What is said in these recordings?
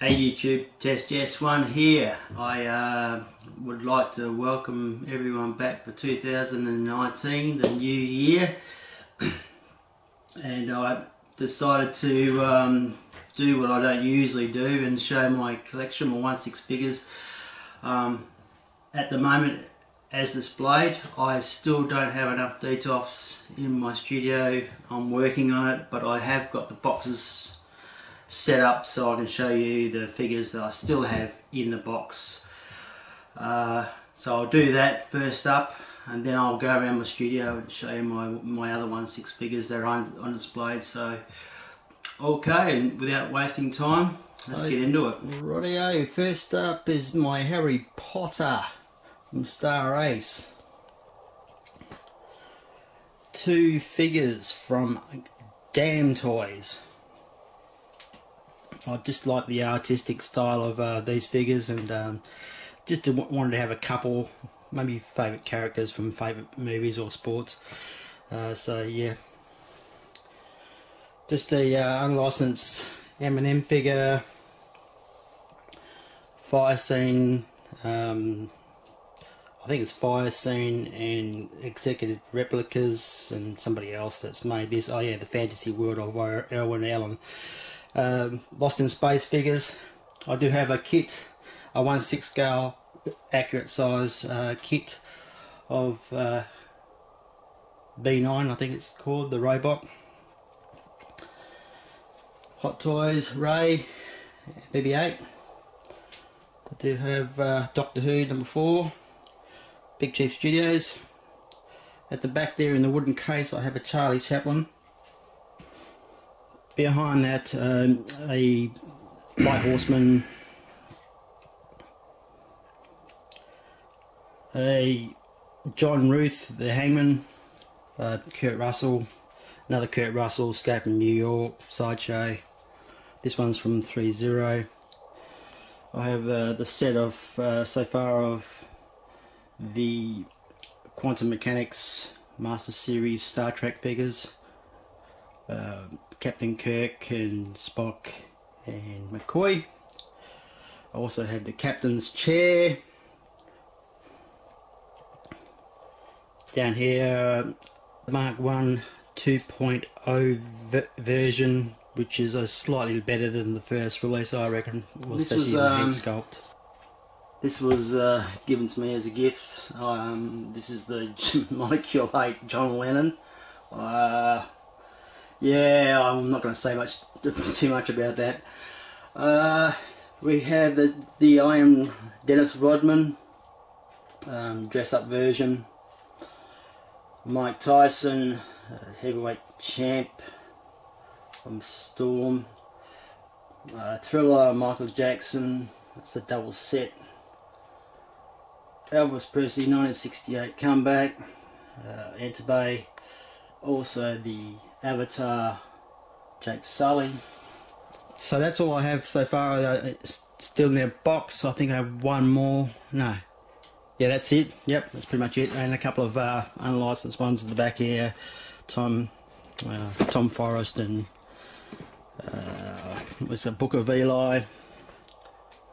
Hey YouTube, Tess Jess One here. I uh, would like to welcome everyone back for 2019, the new year. and I decided to um, do what I don't usually do and show my collection, my 1-6 figures. Um, at the moment, as displayed, I still don't have enough detolfs in my studio. I'm working on it, but I have got the boxes set up so I can show you the figures that I still have in the box. Uh, so I'll do that first up and then I'll go around my studio and show you my, my other one six figures that are on, on display. So okay, and without wasting time, let's get into it. Rightio, first up is my Harry Potter from Star Ace. Two figures from DAM Toys. I just like the artistic style of uh, these figures and um, just wanted to have a couple, maybe favourite characters from favourite movies or sports. Uh, so yeah, just a uh, unlicensed Eminem figure, Phicen. Um, I think it's Phicen and executive replicas and somebody else that's made this. Oh yeah, the fantasy world of Irwin Allen um, Lost in Space figures. I do have a kit, a 1 6 scale accurate size uh, kit of uh, B9, I think it's called, the robot. Hot Toys, Rey, BB-8. I do have uh, Doctor Who number 4, Big Chief Studios. At the back there in the wooden case I have a Charlie Chaplin behind that um, a white horseman a John Ruth the hangman uh, Kurt Russell another Kurt Russell escaping New York sideshow. This one's from Threezero I have uh, the set of uh, so far of the Quantum Mechanix Master Series Star Trek figures. Uh, Captain Kirk and Spock and McCoy. I also have the captain's chair. Down here, the Mark 1 2.0 version, which is a slightly better than the first release, I reckon, well, especially was, um, the head sculpt. This was uh, given to me as a gift. Um, this is the Molecule 8 John Lennon. Uh, yeah, I'm not going to say much too much about that. Uh, we have the the Iron Dennis Rodman um, dress up version. Mike Tyson, uh, heavyweight champ from Storm. Uh, Thriller, Michael Jackson. That's a double set. Elvis Presley, 1968 comeback. Uh, Enterbay. Also the Avatar, Jake Sully. So that's all I have so far. It's still in their box. I think I have one more. No. Yeah, that's it. Yep, that's pretty much it. And a couple of uh, unlicensed ones at the back here. Tom, uh, Tom Forrest and uh, there's a Book of Eli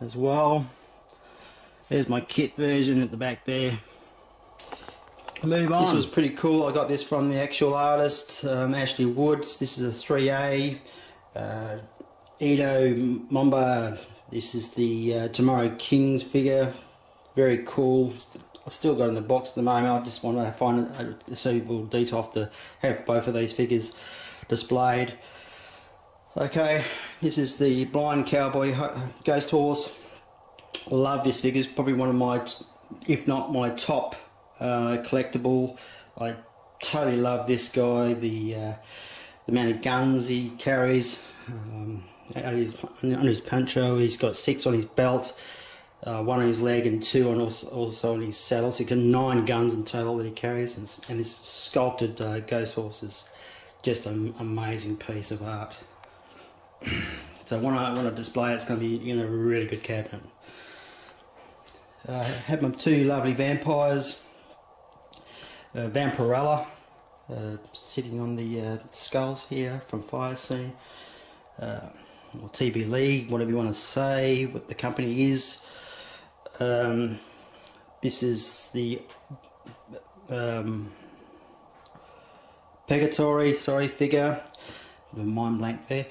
as well. There's my kit version at the back there move on. This was pretty cool. I got this from the actual artist, um, Ashley Wood. This is a 3A. Uh, Edo Momba. This is the uh, Tomorrow Kings figure. Very cool. I've still got in the box at the moment. I just want to find a suitable detolf to have both of these figures displayed. Okay, this is the Blind Cowboy Ghost Horse. Love this figure. It's probably one of my, if not my top uh, collectible. I totally love this guy. The uh, the amount of guns he carries. Um, on his, on his poncho, he's got six on his belt, uh, one on his leg, and two on also, also on his saddle. So he's got nine guns in total that he carries, and, and this sculpted uh, ghost horse is just an amazing piece of art. so when I when I display it, it's going to be in a really good cabinet. Uh, have my two lovely vampires uh, Vampirella uh, sitting on the uh, skulls here from Phicen. Uh, or TB League, whatever you want to say, what the company is. Um, this is the um, Purgatori, sorry, figure. Mind blank there.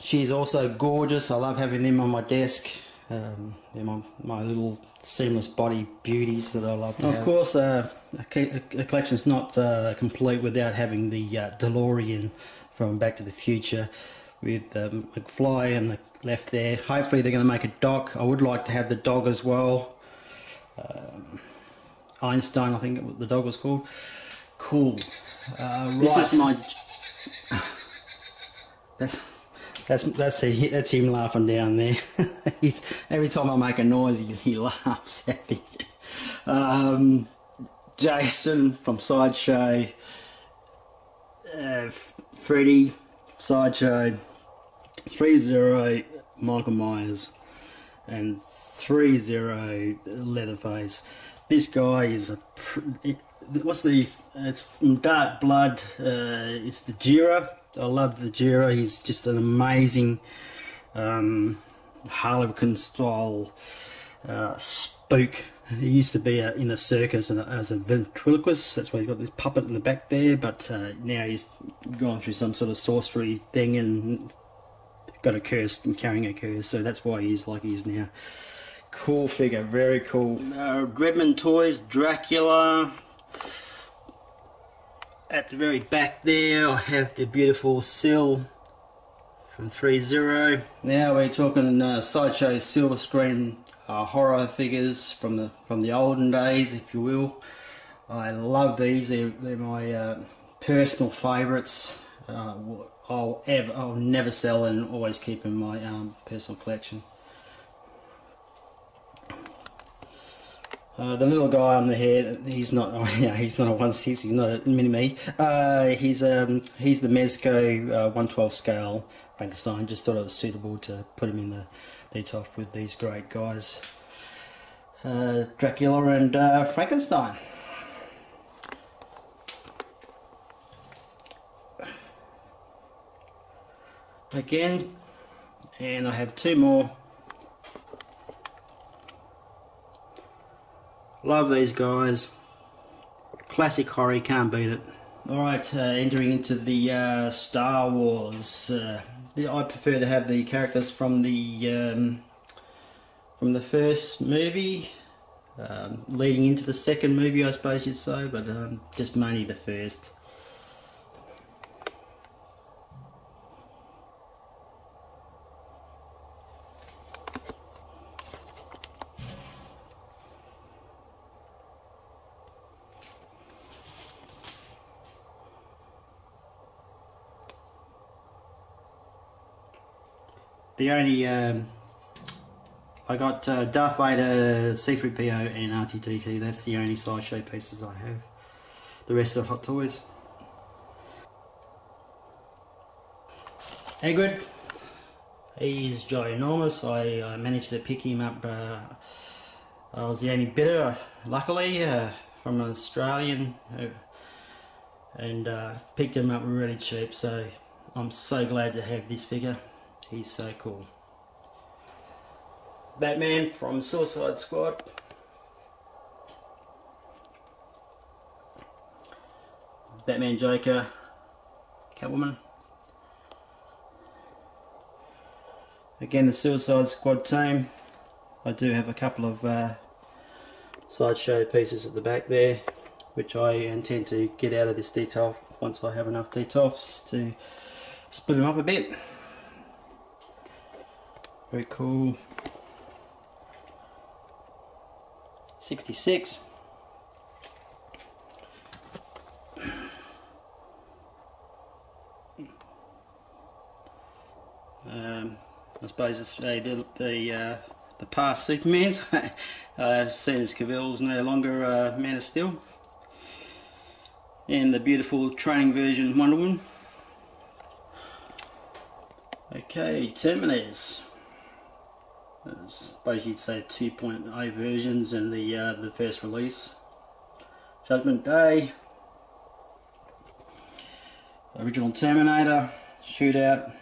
She's also gorgeous. I love having them on my desk. Um, they're my, my little seamless body beauties that I love Of have. course, uh, a, a collection's not uh, complete without having the uh, DeLorean from Back to the Future with um, McFly and the left there. Hopefully, they're going to make a dock. I would like to have the dog as well. Um, Einstein, I think the dog was called. Cool. Uh, This is my. that's that's that's he- that's him laughing down there. He's every time I make a noise, he, he laughs me. um, Jason from Sideshow, uh, F- Freddy, Sideshow, 3 Michael Myers, and 3 Leatherface. This guy is a. It, what's the. It's from Dark Blood. Uh, it's the Jira. I love the Jira. He's just an amazing um, Harlequin style uh, spook. He used to be uh, in the circus as a, as a ventriloquist. That's why he's got this puppet in the back there. But uh, now he's gone through some sort of sorcery thing and got a curse and carrying a curse. So that's why he's like he is now. Cool figure, very cool. Uh, Redman Toys, Dracula. At the very back there, I have the beautiful Sill from Threezero. Now we're talking uh, sideshow silver screen uh, horror figures from the from the olden days, if you will. I love these. They're, they're my uh, personal favourites. Uh, I'll ever, I'll never sell and always keep in my um, personal collection. Uh, the little guy on the head, he's not, yeah, he's not a 1/6, he's not a mini me. Uh, he's um, he's the Mezco uh, 112 scale Frankenstein. Just thought it was suitable to put him in the detolf with these great guys, uh, Dracula and uh, Frankenstein. Again, and I have two more. Love these guys. Classic horror, can't beat it. Alright, uh, entering into the uh, Star Wars. Uh, the, I prefer to have the characters from the um, from the first movie, um, leading into the second movie, I suppose you'd say, but um, just mainly the first. The only um, I got uh, Darth Vader, C3PO, and RTTT. That's the only sideshow pieces I have. The rest are Hot Toys. Hagrid. He's ginormous. I, I managed to pick him up. Uh, I was the only bidder, luckily, uh, from an Australian, uh, and uh, picked him up really cheap. So I'm so glad to have this figure. He's so cool. Batman from Suicide Squad. Batman Joker. Catwoman. Again, the Suicide Squad team. I do have a couple of uh, sideshow pieces at the back there, which I intend to get out of this detolf once I have enough detolfs to split them up a bit. Very cool. 66. Um, I suppose it's uh, the the, uh, the past Superman's. uh, seeing as Cavill's no longer uh, Man of Steel. And the beautiful training version Wonder Woman. Okay, Terminators. I suppose you'd say 2.0 versions and the uh, the first release. Judgment Day. Original Terminator. Shootout.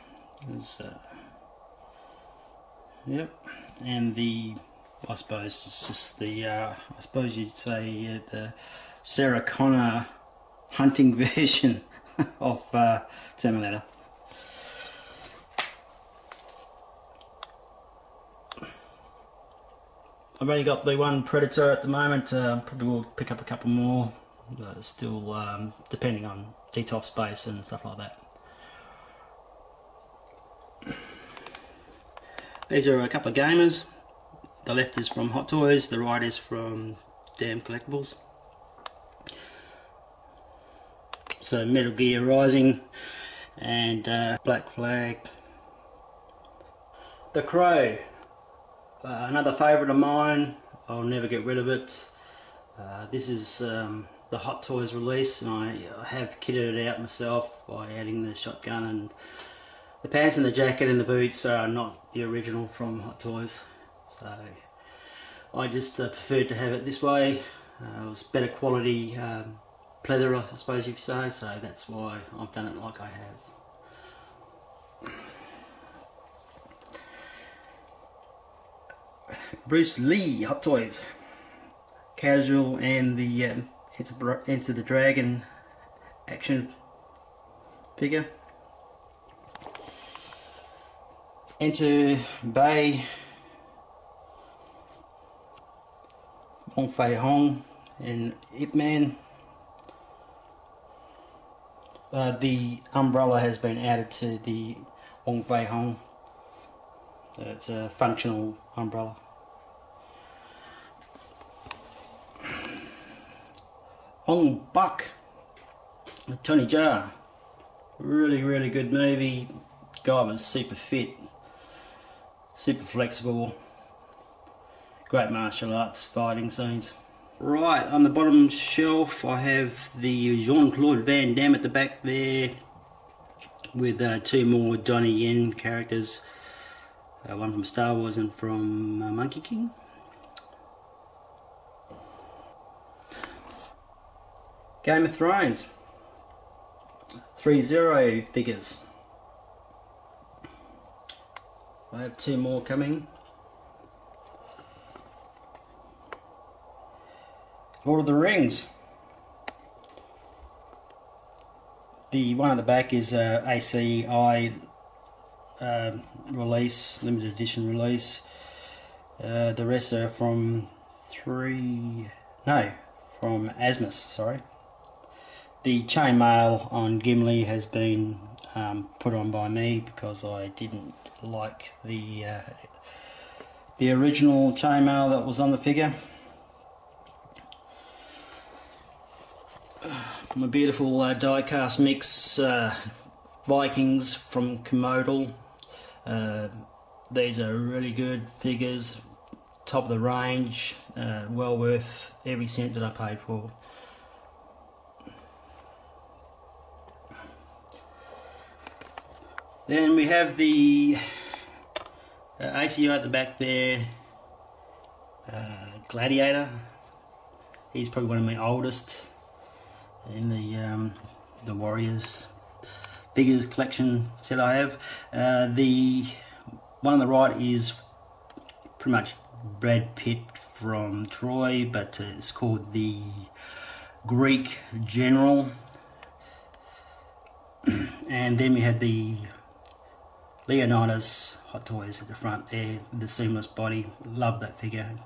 There's uh, Yep, and the I suppose it's just the uh, I suppose you'd say the Sarah Connor hunting version of uh, Terminator. I've only got the one Predator at the moment. Uh, probably will pick up a couple more. Uh, still um, depending on detolf space and stuff like that. These are a couple of gamers. The left is from Hot Toys, the right is from DAM Collectibles. So Metal Gear Rising and uh, Black Flag. The Crow, uh, another favourite of mine. I'll never get rid of it. Uh, this is um, the Hot Toys release and I, I have kitted it out myself by adding the shotgun and the pants and the jacket and the boots are not the original from Hot Toys. So I just uh, preferred to have it this way. Uh, it was better quality um, pleather I suppose you'd say so that's why I've done it like I have. Bruce Lee Hot Toys casual and the uh, Enter the Dragon action figure Enter Bay Wong Fei Hong and Ip Man uh, the umbrella has been added to the Wong Fei Hong. So it's a functional umbrella. Ong-Bak, Tony Jaa. Really, really good movie. Guy was super fit, super flexible. Great martial arts fighting scenes. Right, on the bottom shelf I have the Jean-Claude Van Damme at the back there with uh, two more Donnie Yen characters. Uh, one from Star Wars and from uh, Monkey King. Game of Thrones. Threezero figures. I have two more coming. Lord of the Rings. The one at the back is a ACI uh, release, limited edition release. Uh, the rest are from three, no, from Asmus, sorry. The chainmail on Gimli has been um, put on by me because I didn't like the uh, the original chainmail that was on the figure. my beautiful uh, die-cast mix uh, Vikings from Coomodel. Uh, these are really good figures, top of the range, uh, well worth every cent that I paid for. Then we have the uh, ACI at the back there, uh, Gladiator. He's probably one of my oldest in the um, the Warriors figures collection set I have. Uh, the one on the right is pretty much Brad Pitt from Troy, but it's called the Greek General. and then we had the Leonidas Hot Toys at the front there, the seamless body. Love that figure.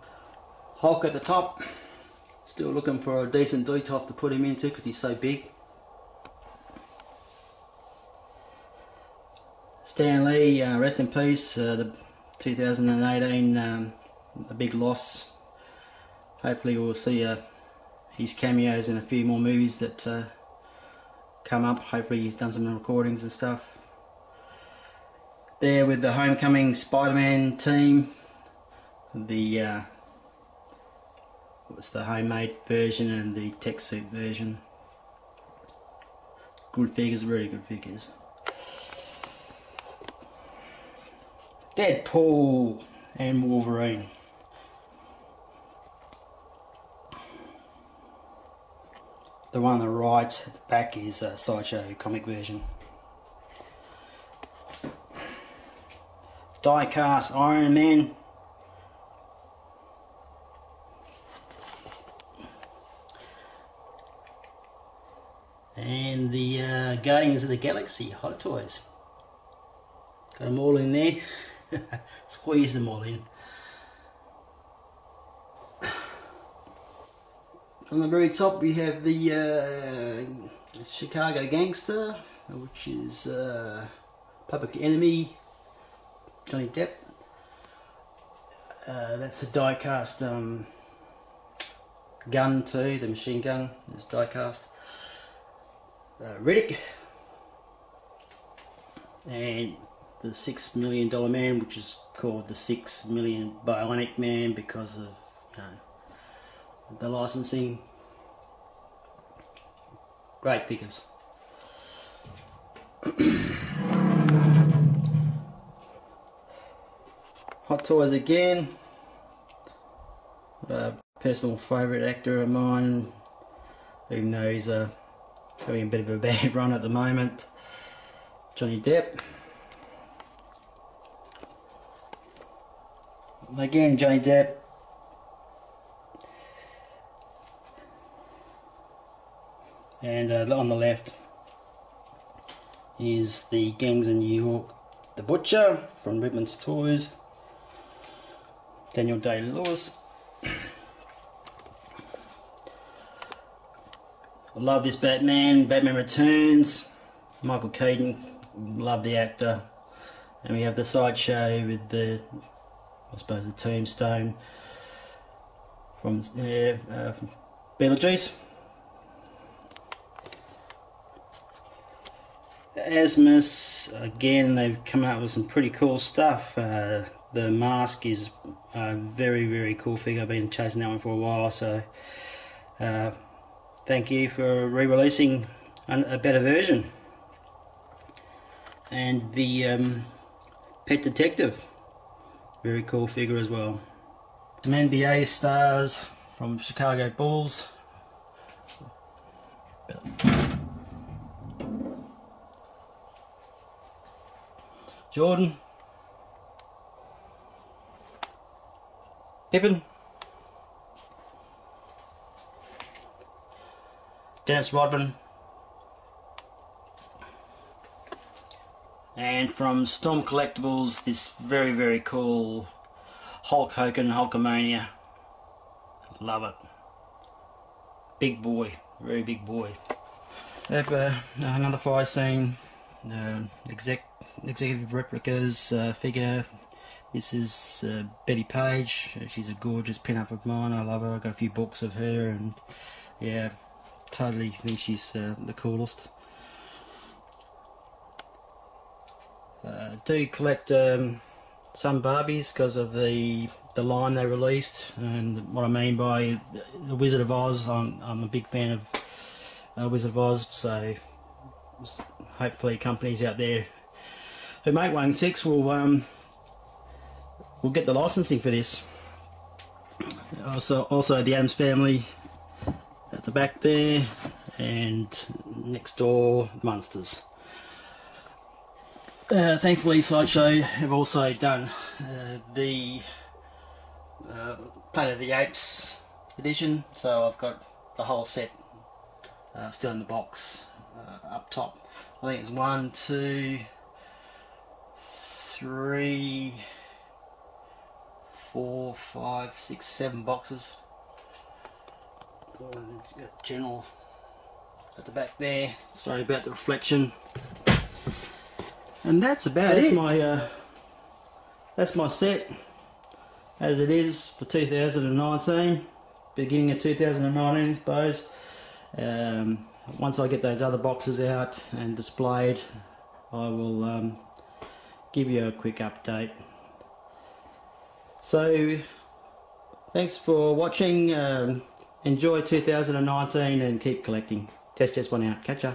Hulk at the top. Still looking for a decent detolf to put him into because he's so big. Stan Lee, uh, rest in peace. Uh, the 2018, um, a big loss. Hopefully we'll see uh, his cameos in a few more movies that uh, come up. Hopefully he's done some recordings and stuff. There with the Homecoming Spider-Man team. The uh, was the homemade version and the tech suit version. Good figures, really good figures. Deadpool and Wolverine. The one on the right at the back is a Sideshow comic version. Die cast Iron Man. And the uh, Guardians of the Galaxy Hot Toys. Got them all in there. Squeeze them all in. On the very top we have the uh, Chicago Gangster, which is uh, Public Enemy, Johnny Depp. Uh, that's a die-cast um, gun too, the machine gun is die-cast. Uh, Riddick and the Six Million Dollar Man, which is called the Six Million Bionic Man because of you know, the licensing. Great figures. Hot Toys again. Uh, personal favourite actor of mine, even though he's uh, having a bit of a bad run at the moment. Johnny Depp. Again, Johnny Depp and uh, on the left is the Gangs in New York the Butcher from Redman's Toys Daniel Day-Lewis. I love this Batman. Batman Returns. Michael Keaton. Love the actor. And we have the sideshow with the I suppose the tombstone from yeah, uh, Beetlejuice. Asmus, again, they've come out with some pretty cool stuff. Uh, the mask is a very, very cool figure. I've been chasing that one for a while, so uh, thank you for re-releasing a better version. And the um, Pet Detective, very cool figure as well. Some NBA stars from Chicago Bulls. Jordan. Pippen. Dennis Rodman. And from Storm Collectibles, this very, very cool Hulk Hogan Hulkamania. Love it. Big boy, very big boy. Have uh, another Phicen, uh, exec executive replicas uh, figure. This is uh, Bettie Page. She's a gorgeous pin-up of mine. I love her. I've got a few books of her, and yeah, totally think she's uh, the coolest. Uh, do collect um, some Barbies because of the the line they released, and what I mean by the Wizard of Oz. I'm I'm a big fan of uh, Wizard of Oz, so hopefully companies out there who make one six will um, will get the licensing for this. Also, also the Addams family at the back there, and next door monsters. Uh, thankfully, Sideshow have also done uh, the uh, Planet of the Apes edition, so I've got the whole set uh, still in the box uh, up top. I think it's one, two, three, four, five, six, seven boxes. got general at the back there. Sorry about the reflection. And that's about that's it. my uh, that's my set as it is for 2019, beginning of 2019, I suppose. Um, once I get those other boxes out and displayed, I will um, give you a quick update. So, thanks for watching. Um, enjoy 2019 and keep collecting. Tess Jess one out. Catch ya.